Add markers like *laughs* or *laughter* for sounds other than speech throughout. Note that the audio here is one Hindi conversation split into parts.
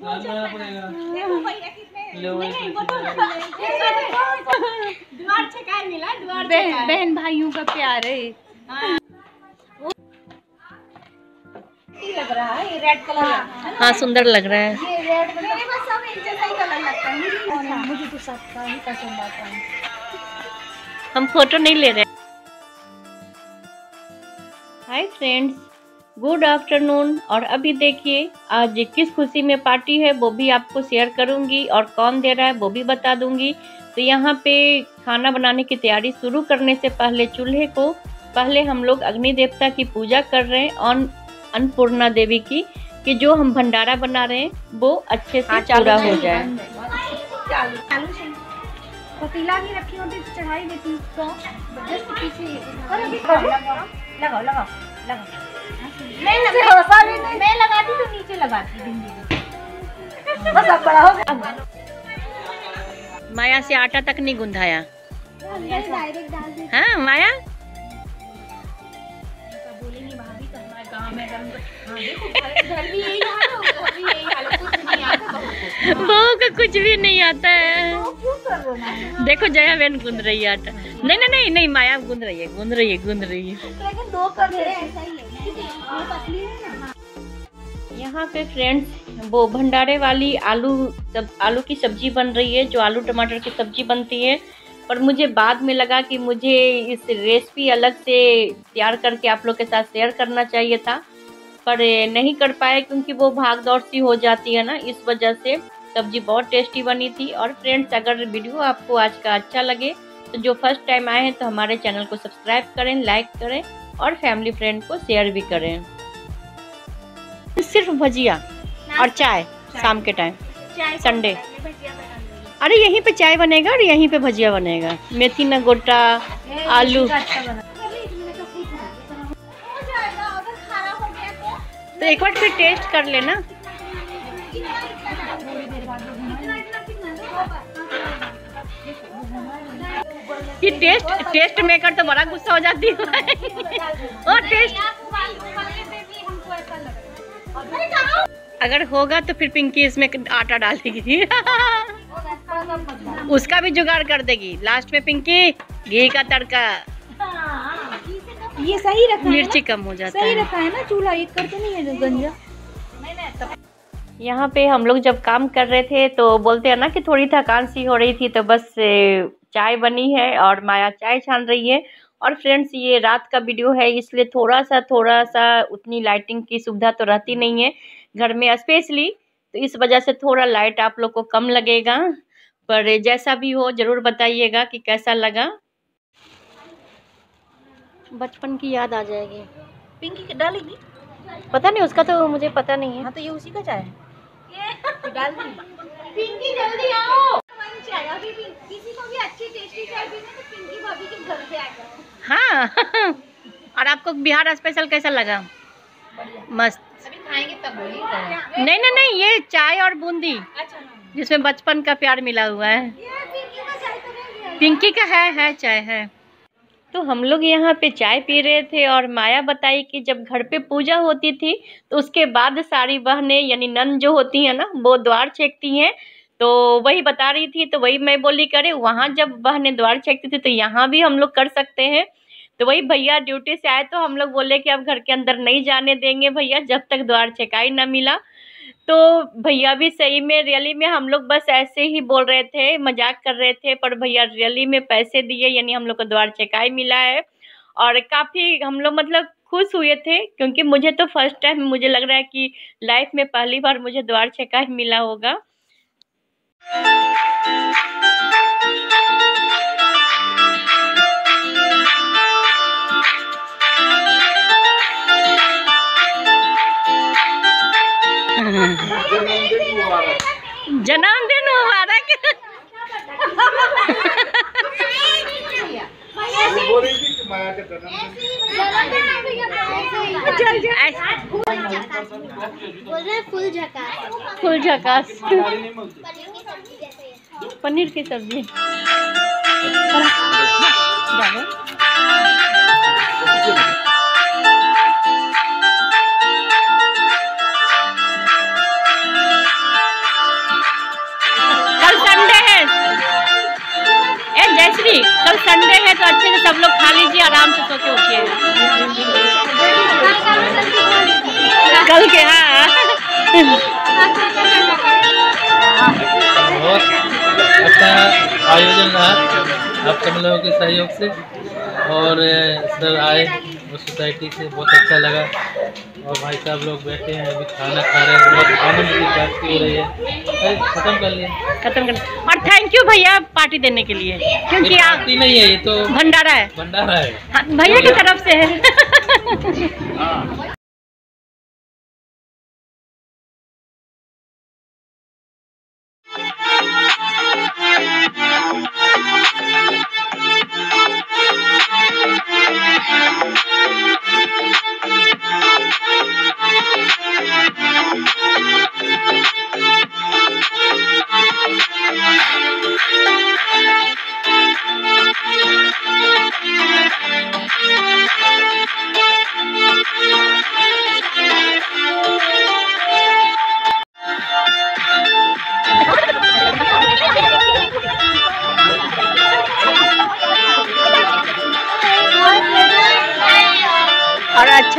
देखो भैया कितने नहीं वो तो *laughs* द्वार छकाए मिला द्वार बहन भाइयों का प्यार है। लग रहा है ये रेड कलर हाँ। सुंदर लग रहा है। ये रेड मेरे पास सब एक जैसा ही कलर लगता है। मुझे तो सबका ही पसंद आता है। हम फ़ोटो नहीं ले रहे। हाय फ्रेंड्स गुड आफ्टरनून और अभी देखिए आज किस खुशी में पार्टी है वो भी आपको शेयर करूँगी और कौन दे रहा है वो भी बता दूँगी। तो यहाँ पे खाना बनाने की तैयारी शुरू करने से पहले चूल्हे को पहले हम लोग अग्नि देवता की पूजा कर रहे हैं और अन्नपूर्णा देवी की कि जो हम भंडारा बना रहे हैं वो अच्छे से पूरा हो जाए। चालू। चालू से पतीला भी रखी होती चढ़ाई देती तो लगाओ लगाओ लगाओ। मैं लगा मैं लगाती तो नीचे लगाती बस अब बड़ा हो गया। माया से आटा तक नहीं गुंधाया। हाँ। माया? तो हाँ देखो घर घर भी यही हाल है घर भी यही हाल है कुछ बहू को कुछ भी नहीं आता है। तो क्यों कर रहे हो ना देखो जया बहन गूंद रही है आटा। नहीं नहीं नहीं नहीं माया गूंद रही है गूंद रही है गूंद रही है। लेकिन दो कर ऐसा ही है पतली है। ना यहाँ पे फ्रेंड्स वो भंडारे वाली आलू सब, आलू की सब्ज़ी बन रही है, जो आलू टमाटर की सब्ज़ी बनती है। पर मुझे बाद में लगा कि मुझे इस रेसिपी अलग से तैयार करके आप लोग के साथ शेयर करना चाहिए था। पर नहीं कर पाए, क्योंकि वो भाग दौड़ सी हो जाती है ना, इस वजह से सब्ज़ी बहुत टेस्टी बनी थी। और फ्रेंड्स अगर वीडियो आपको आज का अच्छा लगे तो जो फ़र्स्ट टाइम आए हैं तो हमारे चैनल को सब्सक्राइब करें लाइक करें और फैमिली फ्रेंड को शेयर भी करें। सिर्फ़ भजिया और चाय चाय। शाम के टाइम संडे अरे यहीं पे चाय बनेगा और यहीं पे भजिया बनेगा। मेथी न गोटा आलू। अच्छा गया तो। तो एक बार फिर टेस्ट कर लेना। कि टेस्ट टेस्ट मेकर तो बड़ा गुस्सा हो जाती है। और टेस्ट अगर होगा तो फिर पिंकी इसमें आटा डालेगी। उसका भी जुगाड़ कर देगी। लास्ट में पिंकी घी का तड़का। ये सही रखा मिर्ची कम हो जाता सही है। रखा है ना चूल्हा? एक कर तो नहीं है गंजा। यहाँ पे हम लोग जब काम कर रहे थे तो बोलते हैं ना कि थोड़ी थकान सी हो रही थी तो बस चाय बनी है और माया चाय छान रही है। और फ्रेंड्स ये रात का वीडियो है इसलिए थोड़ा सा थोड़ा सा उतनी लाइटिंग की सुविधा तो रहती नहीं है घर में स्पेशली तो इस वजह से थोड़ा लाइट आप लोग को कम लगेगा। पर जैसा भी हो ज़रूर बताइएगा कि कैसा लगा। बचपन की याद आ जाएगी। पिंकी डालेगी पता नहीं उसका तो मुझे पता नहीं है। हाँ तो ये उसी का चाय है। डाल दी। पिंकी जल्दी आओ। चाय अभी किसी को भी अच्छी टेस्टी चाय पीनी तो पिंकी भाभी के घर पे आ जाओ। हाँ। और आपको बिहार स्पेशल कैसा लगा? मस्त। अभी खाएँगे तब बोलिए नहीं नहीं नहीं ये चाय और बूंदी। अच्छा जिसमें बचपन का प्यार मिला हुआ है। पिंकी का चाय तो पिंकी का है है चाय है। तो हम लोग यहाँ पे चाय पी रहे थे और माया बताई कि जब घर पे पूजा होती थी तो उसके बाद सारी बहनें, यानी नन जो होती हैं ना, वो द्वार छेकती हैं। तो वही बता रही थी तो वही मैं बोली करे वहाँ जब बहनें द्वार छेकती थी तो यहाँ भी हम लोग कर सकते हैं। तो वही भैया ड्यूटी से आए तो हम लोग बोले कि अब घर के अंदर नहीं जाने देंगे भैया, जब तक द्वार छेकाई ना मिला। तो भैया भी सही में रियली में हम लोग बस ऐसे ही बोल रहे थे, मज़ाक कर रहे थे, पर भैया रियली में पैसे दिए, यानी हम लोग को द्वार चेकाई मिला है। और काफ़ी हम लोग मतलब खुश हुए थे, क्योंकि मुझे तो फ़र्स्ट टाइम मुझे लग रहा है कि लाइफ में पहली बार मुझे द्वार चेकाई मिला होगा। जन्मदिन मुबारक। फुल झकास। फुल पनीर की सब्ज़ी। जैसे पनीर की सब्ज़ी डालो। जी कल संडे है तो अच्छे से सब लोग खा लीजिए, आराम से सो के उठिए। कल के हाँ। बहुत अच्छा आयोजन रहा आप सब लोगों के सहयोग से। और सर आए और सोसाइटी से बहुत अच्छा लगा। और भाई साहब लोग बैठे हैं, अभी खाना खा रहे हैं, बहुत आनंद की बात हो रही है। खत्म कर लिए। खत्म कर और थैंक यू भैया पार्टी देने के लिए क्योंकि आप नहीं है ये तो भंडारा है। भंडारा है। हाँ, भैया की तरफ़ से है।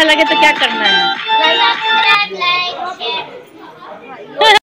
लगे तो क्या करना है?